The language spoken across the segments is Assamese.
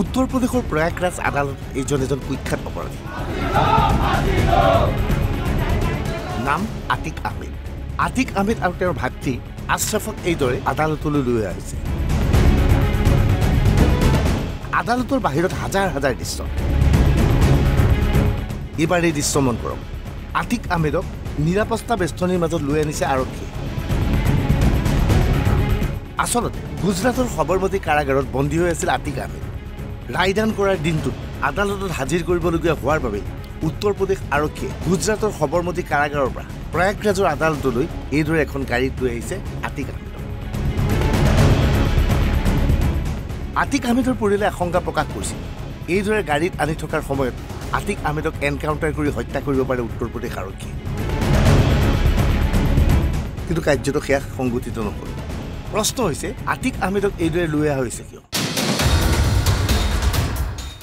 উত্তৰ প্ৰদেশৰ প্ৰয়াগৰাজ আদালতত এইজন এজন কুখ্যাত অপৰাধী। নাম আতিক আহমেদ। আতিক আহমেদ আৰু তেওঁৰ ভাতৃ আশ্ৰফক এইদৰে আদালতলৈ লৈ অহা হৈছে আদালতৰ বাহিৰত হাজাৰ হাজাৰ দৃশ্য। এইবাৰ এই দৃশ্য মন কৰক। আতিক আহমেদক নিৰাপত্তা বেষ্টনীৰ মাজত লৈ আনিছে আৰক্ষীয়ে আচলতে গুজৰাটৰ সবৰমতী কাৰাগাৰত বন্দী হৈ আছিল আতিক আহমেদ। ৰায়দান কৰাৰ দিনটোত আদালতত হাজিৰ কৰিবলগীয়া হোৱাৰ বাবে উত্তৰ প্ৰদেশ আৰক্ষীয়ে গুজৰাটৰ সবৰমতী কাৰাগাৰৰ পৰা প্ৰয়াগৰাজৰ আদালতলৈ এইদৰে এখন গাড়ীত লৈ আহিছে আতিক আহমেদক আতিক আহমেদৰ পৰিয়ালে আশংকা প্ৰকাশ কৰিছিল। এইদৰে গাড়ীত আনি থকাৰ সময়ত আতিক আহমেদক এনকাউণ্টাৰ কৰি হত্যা কৰিব পাৰে উত্তৰ প্ৰদেশ আৰক্ষীয়ে। কিন্তু কাৰ্যত সেয়া সংগঠিত নহ'ল প্ৰশ্ন হৈছে আতিক আহমেদক এইদৰে লৈ অহা হৈছে কিয়?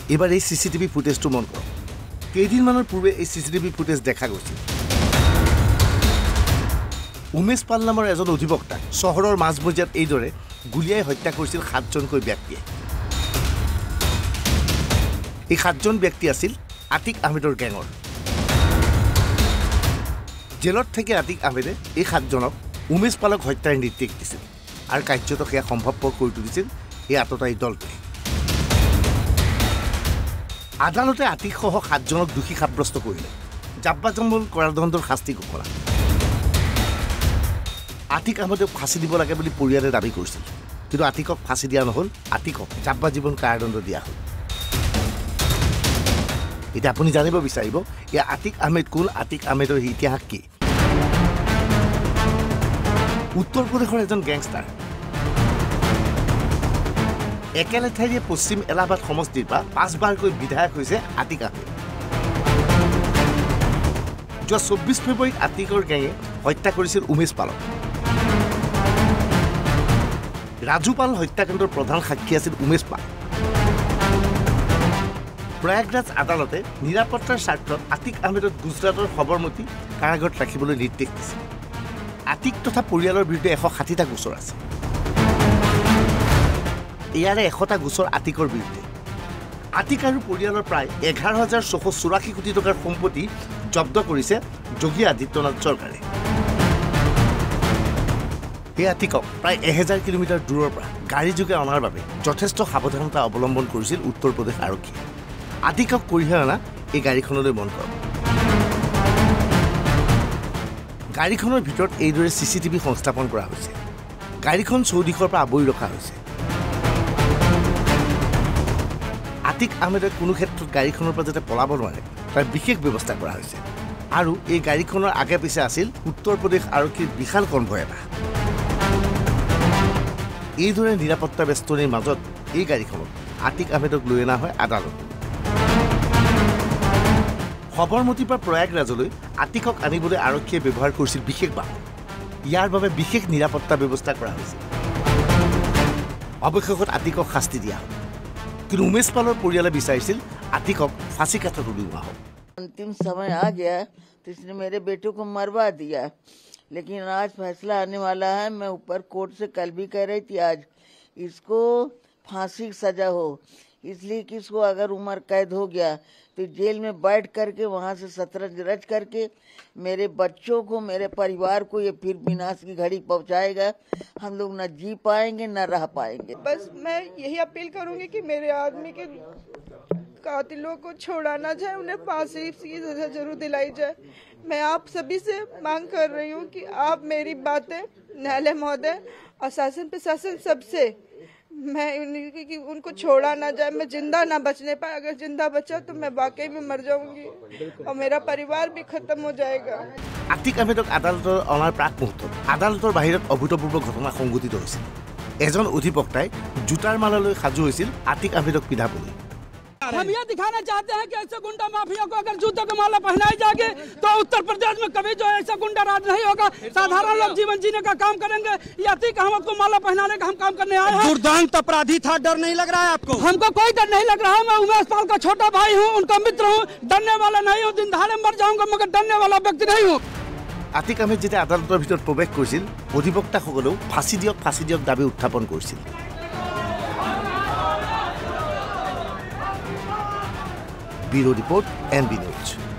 এইবাৰ এই চি চি টিভি ফুটেজটো মন কৰক। কেইদিনমানৰ পূৰ্বে এই চি চি টিভি ফুটেজ দেখা গৈছিল। উমেশ পাল নামৰ এজন অধিবক্তাক চহৰৰ মাজমজিয়াত এইদৰে গুলীয়াই হত্যা কৰিছিল সাতজনকৈ ব্যক্তিয়ে। এই সাতজন ব্যক্তি আছিল আতিক আহমেদৰ গেঙৰ জেলত থাকি আতিক আহমেদে এই সাতজনক উমেশ পালক হত্যাৰ নিৰ্দেশ দিছিল আৰু কাৰ্যত সেয়া সম্ভৱপৰ কৰি তুলিছিল এই আততায়ী দলটোৱে। আদালতে আতিকসহ সাতজনক দোষী সাব্যস্ত কৰিলে। জাব্বাজম্বল কৰাদণ্ডৰ শাস্তি ঘোষণা। আতিক আহমেদক ফাঁচি দিব লাগে বুলি পৰিয়ালে দাবী কৰিছিল। কিন্তু আতিকক ফাঁচি দিয়া নহ'ল আতিকক যাব্বাজীৱন কাৰাদণ্ড দিয়া হ'ল। এতিয়া আপুনি জানিব বিচাৰিব এয়া আতিক আহমেদ কোন আতিক আহমেদৰ ইতিহাস কি? উত্তৰ প্ৰদেশৰ এজন গেংষ্টাৰ। একেলেঠাৰিয়ে পশ্চিম এলাহাবাদ সমষ্টিৰ পৰা পাঁচবাৰকৈ বিধায়ক হৈছে আতিক। আহমেদ যোৱা চৌব্বিছ ফেব্ৰুৱাৰীত আতিকৰ গেঙে হত্যা কৰিছিল উমেশ পালক। ৰাজু পাল হত্যাকাণ্ডৰ প্ৰধান সাক্ষী আছিল উমেশ পাল। প্ৰয়াগৰাজ আদালতে নিৰাপত্তাৰ স্বাৰ্থত আতিক আহমেদক গুজৰাটৰ সবৰমতী কাৰাগাৰত ৰাখিবলৈ নিৰ্দেশ দিছে। আতিক তথা পৰিয়ালৰ বিৰুদ্ধে এশ ষাঠিটা গোচৰ আছে। ইয়াৰে এশটা গোচৰ আতিকৰ বিৰুদ্ধে। আতিক আৰু পৰিয়ালৰ প্ৰায় এঘাৰ হাজাৰ ছশ চৌৰাশী কোটি টকাৰ সম্পত্তি জব্দ কৰিছে যোগী আদিত্যনাথ চৰকাৰে। এই আতিকক প্ৰায় এহেজাৰ কিলোমিটাৰ দূৰৰ পৰা গাড়ীযোগে অনাৰ বাবে যথেষ্ট সাৱধানতা অৱলম্বন কৰিছিল উত্তৰ প্ৰদেশ আৰক্ষীয়ে। আতিকক কঢ়িয়াই অনা এই গাড়ীখনলৈ মন কৰক। গাড়ীখনৰ ভিতৰত এইদৰে চি চি টিভি সংস্থাপন কৰা হৈছে। গাড়ীখন চৌদিশৰ পৰা আৱৰি ৰখা হৈছে। আতিক আহমেদে কোনো ক্ষেত্ৰত গাড়ীখনৰ পৰা যাতে পলাব নোৱাৰে তাৰ বিশেষ ব্যৱস্থা কৰা হৈছে। আৰু এই গাড়ীখনৰ আগে পিছে আছিল উত্তৰ প্ৰদেশ আৰক্ষীৰ বিশাল কনভয় এটা। এইদৰে নিৰাপত্তা বেষ্টনীৰ মাজত এই গাড়ীখনত আতিক আহমেদক লৈ অনা হয় আদালত। সবৰমতীৰ পৰা প্ৰয়াগৰাজলৈ আতিকক আনিবলৈ আৰক্ষীয়ে ব্যৱহাৰ কৰিছিল বিশেষ বাহন। ইয়াৰ বাবে বিশেষ নিৰাপত্তা ব্যৱস্থা কৰা হৈছিল অৱশেষত আতিকক শাস্তি দিয়া হ'ল। কিন্তু উমেশ পালৰ পৰিয়ালে বিচাৰিছিল আতিকক ফাঁচী কাঠত উলিওৱা হওক अंतिम समय आ गया तो इसने मेरे बेटे को मरवा दिया लेकिन आज फैसला आने वाला है मैं ऊपर कोर्ट से कल भी कह रही थी आज इसको फांसी की सजा हो इसलिए कि इसको अगर उम्र कैद हो गया तो जेल में बैठ करके, वहाँ से शतरंज रच करके, मेरे बच्चों को, मेरे परिवार को ये फिर विनाश की घड़ी पहुँचाएगा। हम लोग न जी पाएँगे, न रह पाएँगे। बस मैं यही अपील करूँगी कि मेरे आदमी के कातिलों को छोड़ाना जाए, उन्हें फांसी की सजा ज़रूर दिलाई जाए। मैं आप सभी से मांग कर रही हूँ कि आप मेरी बातें, न्यायालय महोदय, और शासन प्रशासन सबसे मैं उन्हीं की उनको छोड़ा ना जाए मैं जिंदा ना बचने पाए अगर जिंदा बचा तो मैं वाकई में मर जाऊंगी और मेरा परिवार भी खत्म हो जाएगा আতিক আহমেদক আদালতৰ অনাৰ প্ৰাক মুহূৰ্তত আদালতৰ বাহিৰত অভূতপূৰ্ব ঘটনা সংঘটিত হৈছিল এজন অধিবক্তাই জোতাৰ মালালৈ সাজু হৈছিল আতিক আহমেদক পিন্ধাবলৈ हम ये दिखाना चाहते हैं कि ऐसे गुंडा माफिया को अगर जूतों की माला पहनाई जाएगी तो उत्तर प्रदेश में कभी जो है ऐसा गुंडा राज नहीं होगा साधारण लोग जीवन जीने का काम करेंगे ये अतीक अहमद को माला पहनाने का हम काम करने आए हैं दुर्दांत अपराधी था डर नहीं लग रहा है आपको हमको कोई डर नहीं लग रहा है मैं उमेश पाल का छोटा भाई हूँ उनका मित्र हूँ डरने वाला नहीं हूँ दिन दहाड़े मर जाऊंगा मगर डरने वाला व्यक्ति नहीं हूँ আতিক আহমেদ যেতিয়া আদালতৰ ভিতৰত প্ৰৱেশ কৰিছিল অধিবক্তাসকলেও ফাঁচি দিয়ক ফাঁচি দিয়ক দাবী উত্থাপন কৰিছিল Bureau report N B news.